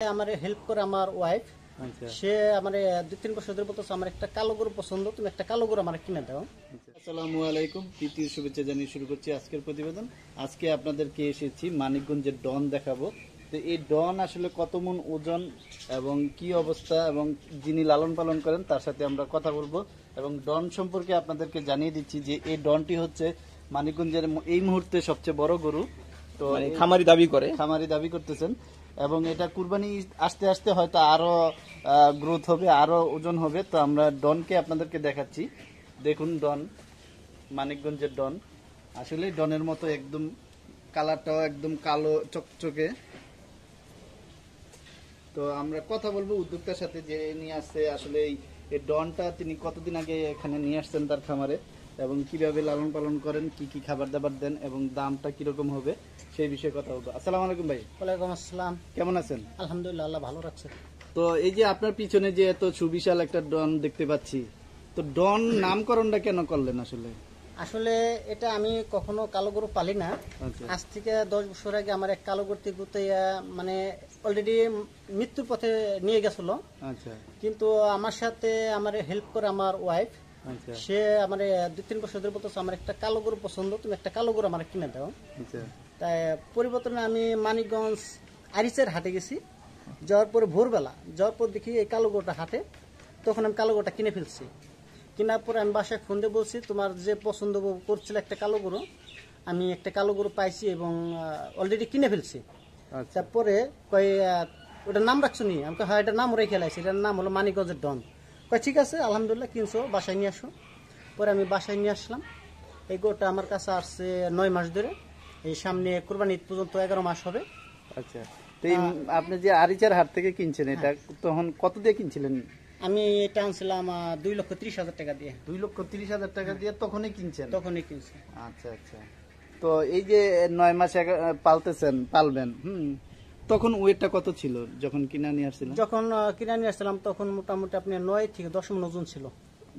আমার হেল্প করে আমার ওয়াইফ আচ্ছা। সে আমার দুই তিন বছর ধরে বলতেছে আমার একটা কালো গরু পছন্দ তুমি একটা কালো গরু আমার কিনে দাও। আসসালামু আলাইকুম প্রীতি শুভেচ্ছা জানিয়ে শুরু করছি আজকের প্রতিবেদন। আজকে আপনাদেরকে এসেছি মানিকগঞ্জের ডন দেখাবো। তো এই ডন আসলে কত মন ওজন এবং কি অবস্থা এবং যিনি লালন পালন করেন তার সাথে আমরা কথা বলব। এবং ডন সম্পর্কে আপনাদেরকে জানিয়ে দিচ্ছি যে এই ডনটি হচ্ছে মানিকগঞ্জের এই মুহূর্তে সবচেয়ে বড় গরু। তো মানে খামারি দাবি করে। খামারি দাবি করতেছেন। এবং এটা কুরবানি আস্তে আস্তে হয়তো আরও গ্রোথ হবে, আরও ওজন হবে। তো আমরা ডনকে আপনাদেরকে দেখাচ্ছি। দেখুন ডন, মানিকগঞ্জের ডন। আসলে ডনের মতো একদম কালারটাও একদম কালো, চকচকে। তো আমরা কথা বলব উদ্যোক্তার সাথে যে নিয়ে আসছে। আসলে এই ডনটা তিনি কতদিন আগে এখানে নিয়ে আসছেন তার খামারে? এবং কীভাবে লালন পালন করেন কি কি খাবার দাবার দেন এবং দামটা কীরকম হবে সেই বিষয়ে কথা বলব। আসসালামু আলাইকুম ভাই। ওয়ালাইকুম আসসালাম। কেমন আছেন? আলহামদুলিল্লাহ আল্লাহ ভালো রাখছে। তো এই যে আপনার পিছনে যে এত সুবিশাল একটা ডন দেখতে পাচ্ছি তো ডন নামকরণটা কেন করলেন আসলে? আসলে এটা আমি কখনো কালো গরু পালি না। আচ্ছা। আজ থেকে দশ বছর আগে আমার এক কালো গরু গুতে মানে অলরেডি মৃত্যুর পথে নিয়ে গেছিল। আচ্ছা। কিন্তু আমার সাথে আমার হেল্প করে আমার ওয়াইফ সে আমার দুই তিন বছর ধরে বলতেছে আমার একটা কালো গরু পছন্দ তুমি একটা কালো গরু আমার কিনে দাও। আচ্ছা। তাই পরিবর্তনে আমি মানিকগঞ্জ আরিচের হাটে গেছি। যাওয়ার পরে ভোরবেলা যাওয়ার পর দেখি এই কালো গোটা হাটে। তখন আমি কালো গরুটা কিনে ফেলছি। কেনার পরে আমি বাসায় ফোন দিয়ে বলছি তোমার যে পছন্দ করছিল একটা কালো গরু আমি একটা কালো গরু পাইছি এবং অলরেডি কিনে ফেলছি। আচ্ছা। তারপরে কয় ওটার নাম রাখছো নি? আমি কই, হ্যাঁ এটার নাম রেখে লাইছি। এটার নাম হলো মানিকগঞ্জের ডন। কয় ঠিক আছে আলহামদুলিল্লাহ কিনছো বাসায় নিয়ে আসো। পরে আমি বাসায় নিয়ে আসলাম। এই গোটা আমার কাছে আসছে নয় মাস ধরে। এই সামনে কোরবানি ঈদ পর্যন্ত এগারো মাস হবে। আচ্ছা তো আপনি যে আরিচার হাট থেকে কিনছেন এটা তখন কত দিয়ে কিনছিলেন? আমি এটা আনছিলাম দুই লক্ষ ত্রিশ হাজার টাকা দিয়ে। দুই লক্ষ তিরিশ হাজার টাকা দিয়ে তখনই কিনছেন? তখনই কিনছি। আচ্ছা আচ্ছা। তো এই যে নয় মাস পালতেছেন পালবেন হুম তখন ওয়েটটা কত ছিল যখন কিনা নিয়ে আসছিলেন যখন কিনে নিয়ে আসছিলাম তখন মোটামুটি আপনি নয় থেকে দশ মন ওজন ছিল।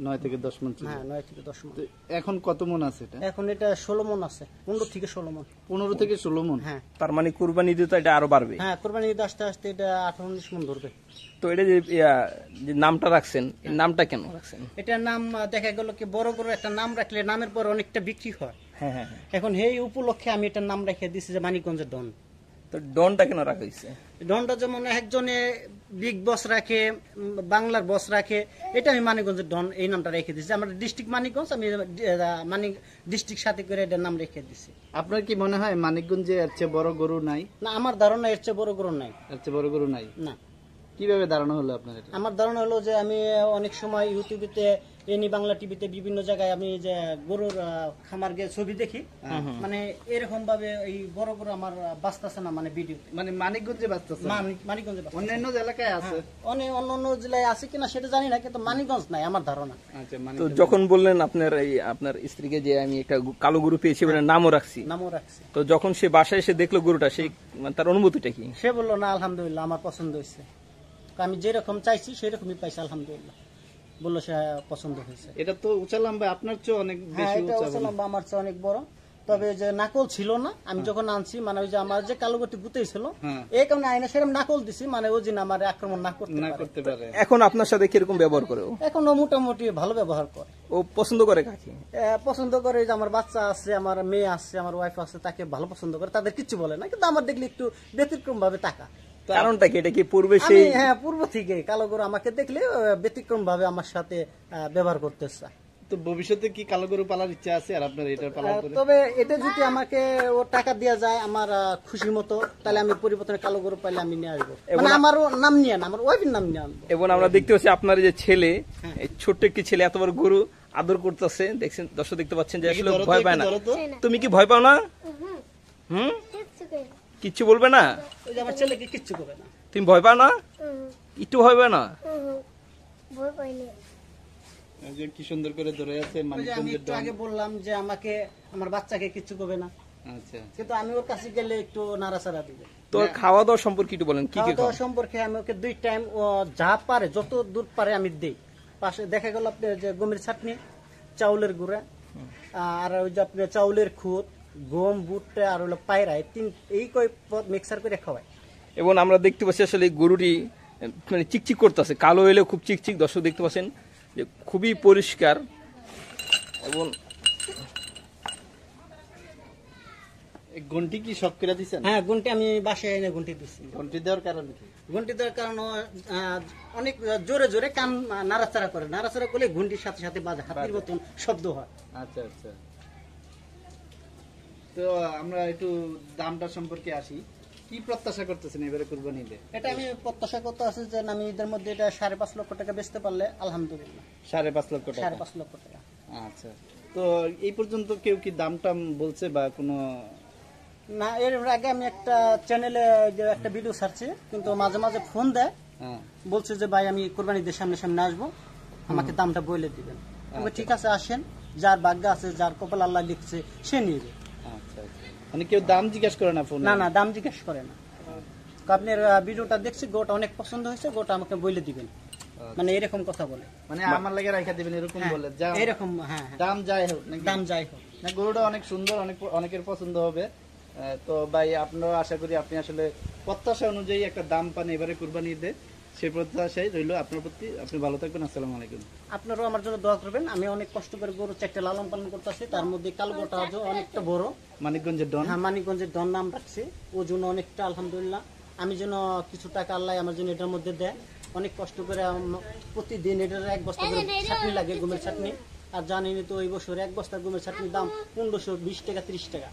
নয় থেকে দশ মন হ্যাঁ নয় থেকে দশ মন। এখন কত মন আছে এটা? এখন এটা ষোলো মন আছে পনেরো থেকে ষোলো মন। পনেরো থেকে ষোলো মন? হ্যাঁ। তার মানে কুরবানি দিতে এটা আরও বাড়বে। হ্যাঁ কোরবানি ঈদ আসতে আসতে এটা আঠারো উনিশ মন ধরবে। তো এটা যে নামটা রাখছেন নামটা কেন রাখছেন? এটার নাম দেখা গেল কি বড় বড় একটা নাম রাখলে নামের পর অনেকটা বিক্রি হয়। হ্যাঁ হ্যাঁ হ্যাঁ। এখন এই উপলক্ষে আমি এটার নাম রেখে দিছি যে মানিকগঞ্জের ডন তো ডনটা কেন রাখা হয়েছে ডনটা যেমন একজনে বিগ বস রাখে বাংলার বস রাখে এটা আমি মানিকগঞ্জের ডন এই নামটা রেখে দিছি আমার ডিস্ট্রিক্ট মানিকগঞ্জ আমি মানিক ডিস্ট্রিক্ট সাথে করে এটার নাম রেখে দিছি আপনার কি মনে হয় মানিকগঞ্জে এর চেয়ে বড় গরু নাই? না আমার ধারণা এর চেয়ে বড় গরু নাই। এর চেয়ে বড় গরু নাই? না। কীভাবে ধারণা হলো আপনার এটা? আমার ধারণা হলো যে আমি অনেক সময় ইউটিউবেতে এনি বাংলা টিভিতে বিভিন্ন জায়গায় আমি যে গরুর খামার গিয়ে ছবি দেখি মানে এরকম ভাবে এই বড় গরু আমার বাঁচতেছে না মানে ভিডিও মানে মানিকগঞ্জে বাঁচতেছে? মানিকগঞ্জে অন্যান্য এলাকায় আছে? অনেক অন্য অন্য জেলায় আছে কিনা সেটা জানি না কিন্তু মানিকগঞ্জ নাই আমার ধারণা। আচ্ছা মানে তো যখন বললেন আপনার এই আপনার স্ত্রীকে যে আমি একটা কালো গরু পেয়েছি বলে নামও রাখছি। নামও রাখছে। তো যখন সে বাসায় এসে দেখল গরুটা সেই মানে তার অনুভূতিটা কি? সে বলল না আলহামদুলিল্লাহ আমার পছন্দ হয়েছে। আমি যেরকম চাইছি সেরকমই পাইছি আলহামদুলিল্লাহ। বলল সে পছন্দ হয়েছে। এটা তো উঁচা লম্বা আপনার চেয়ে অনেক হ্যাঁ বেশি এটা উঁচা লম্বা আমার চেয়ে অনেক বড়। তবে যে নাকল ছিল না আমি যখন আনছি মানে ওই যে আমার যে কালো গতি গুতেই ছিল হ্যাঁ। এই কারণে আইনা সেরকম নাকল দিছি মানে ওই দিন আমার আক্রমণ না করতে না পারে। করতে পারে। এখন আপনার সাথে কীরকম ব্যবহার করে এখন ও মোটামুটি ভালো ব্যবহার করে। ও পছন্দ করে কাকে? পছন্দ করে যে আমার বাচ্চা আছে আমার মেয়ে আছে আমার ওয়াইফ আছে তাকে ভালো পছন্দ করে। তাদের কিচ্ছু বলে না কিন্তু আমার দেখলে একটু ব্যতিক্রম ভাবে টাকা কারণটা কি? এটা কি পূর্বে সেই হ্যাঁ পূর্ব থেকে কালো গরু আমাকে দেখলে ব্যতিক্রম ভাবে আমার সাথে ব্যবহার করতে চায়। তো ভবিষ্যতে কি কালো গরু পালার ইচ্ছা আছে? আর আপনার এটা পালার তবে এটা যদি আমাকে ও টাকা দেওয়া যায় আমার খুশি মতো তাহলে আমি পরিবর্তনে কালো গরু পাইলে আমি নিয়ে আসব। মানে আমারও নাম নিয়ে না আমার ওয়াইফের নাম নিয়ে আনব। এবং আমরা দেখতে পাচ্ছি আপনার যে ছেলে ছোট্ট একটি ছেলে এত বড় গরু আদর করতেছে। দেখছেন দর্শক দেখতে পাচ্ছেন যে আসলে ভয় পায় না। তুমি কি ভয় পাও না? হুম। কিচ্ছু বলবে না? ওই যে আমার ছেলেকে কিচ্ছু করে না। তুমি ভয় পাও না? একটু ভয় পাও না? ভয় যে কি সুন্দর করে ধরে আছে আমি একটু আগে বললাম যে আমাকে আমার বাচ্চাকে কিচ্ছু করবে না। আচ্ছা কিন্তু আমি ওর কাছে গেলে একটু নাড়াচাড়া দিবে। তো খাওয়া দাওয়া সম্পর্কে একটু বলেন কি কি খাওয়া? সম্পর্কে আমি ওকে দুই টাইম ও যা পারে যত দূর পারে আমি দেই। পাশে দেখা গেল আপনি যে গমের চাটনি চাউলের গুঁড়া আর ওই যে আপনি চাউলের খুদ গম ভুট্টা আর হলো পায়রা এই তিন এই কয় মিক্সার করে খাওয়াই এবং আমরা দেখতে পাচ্ছি আসলে এই গরুটি মানে চিকচিক করতেছে। কালো এলেও খুব চিকচিক দর্শক দেখতে পাচ্ছেন যে খুবই পরিষ্কার। এবং ঘন্টি কি সব করে দিচ্ছেন হ্যাঁ গুনটি আমি বাসায় এনে গুনটি দিচ্ছি ঘন্টি দেওয়ার কারণ কি? ঘন্টি দেওয়ার কারণ অনেক জোরে জোরে কান নাড়াচাড়া করে। নাড়াচাড়া করলে ঘন্টির সাথে সাথে বাজে হাতির মতন শব্দ হয়। আচ্ছা আচ্ছা। তো আমরা একটু দামটা সম্পর্কে আসি। কি প্রত্যাশা করতেছেন এবারে কুরবানিতে? এটা আমি প্রত্যাশা করতে আছি যে আমি ঈদের মধ্যে এটা সাড়ে পাঁচ লক্ষ টাকা বেচতে পারলে আলহামদুলিল্লাহ। সাড়ে পাঁচ লক্ষ টাকা? সাড়ে পাঁচ লক্ষ টাকা। আচ্ছা। তো এই পর্যন্ত কেউ কি দাম টাম বলছে বা কোনো না এর আগে আমি একটা চ্যানেলে যে একটা ভিডিও ছাড়ছি কিন্তু মাঝে মাঝে ফোন দেয়। হ্যাঁ। বলছে যে ভাই আমি কোরবানিদের সামনে সামনে আসব। আমাকে দামটা বলে দিবেন ঠিক আছে আসেন। যার ভাগ্য আছে যার কপাল আল্লাহ লিখছে সে নিয়ে আচ্ছা আচ্ছা মানে কেউ দাম জিজ্ঞেস করে না ফোন না না দাম জিজ্ঞেস করে না। আপনার ভিডিওটা দেখছি গোটা অনেক পছন্দ হয়েছে গোটা আমাকে বলে দিবেন। মানে এরকম কথা বলে। মানে আমার লাগে রাখা দিবেন এরকম হ্যাঁ, বলে যা এরকম হ্যাঁ হ্যাঁ। দাম যাই হোক দাম যাই হোক। না গরুটা অনেক সুন্দর অনেক অনেকের পছন্দ হবে। তো ভাই আপনারা আশা করি আপনি আসলে প্রত্যাশা অনুযায়ী একটা দাম পান এবারে কুরবানি ঈদে। সেই প্রত্যাশাই রইল আপনার প্রতি। আপনি ভালো থাকবেন আসসালামু আলাইকুম। আপনারাও আমার জন্য দোয়া করবেন। আমি অনেক কষ্ট করে গরু চারটে লালন পালন করতেছি। তার মধ্যে কালগোটা আজও অনেকটা বড়। মানিকগঞ্জের ডন। হ্যাঁ মানিকগঞ্জের দন নাম রাখছি। ওজন অনেকটা আলহামদুলিল্লাহ। আমি যেন কিছু টাকা আল্লাহ আমার জন্য এটার মধ্যে দেয়। অনেক কষ্ট করে প্রতিদিন এটার এক বস্তা করে চাটনি লাগে গমের চাটনি। আর জানেনি তো এই বছর এক বস্তা গমের চাটনির দাম পনেরোশো বিশ টাকা ত্রিশ টাকা।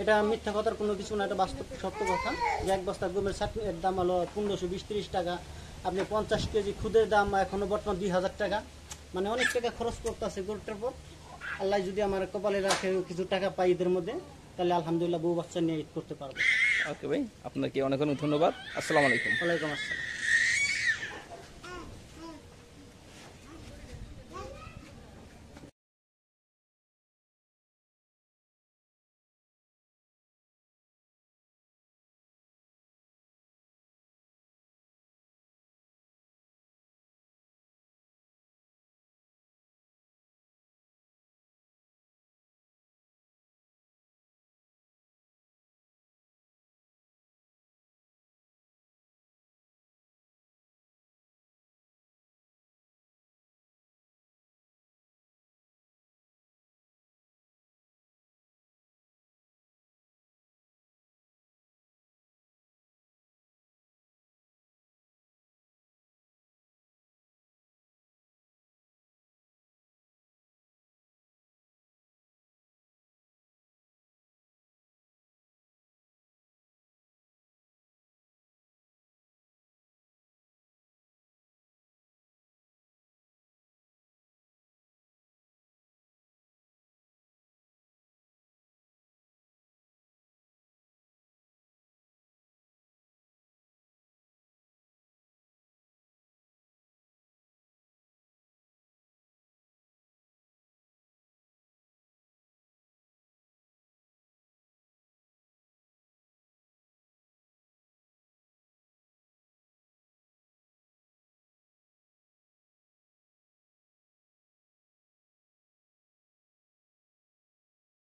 এটা মিথ্যা কথার কোনো কিছু না এটা বাস্তব সত্য কথা। যে এক বস্তা গমের চাটনির দাম হলো পনেরোশো বিশ ত্রিশ টাকা। আপনি পঞ্চাশ কেজি খুদের দাম এখনও বর্তমান দুই হাজার টাকা। মানে অনেক টাকা খরচ করতে আছে গরুটার পর আল্লাহ যদি আমার কপালে রাখে কিছু টাকা পাই এদের মধ্যে তাহলে আলহামদুলিল্লাহ বউ বাচ্চা নিয়ে ঈদ করতে পারব। ওকে ভাই আপনাকে অনেক অনেক ধন্যবাদ। আসসালামু আলাইকুম। ওয়ালাইকুম আসসালাম।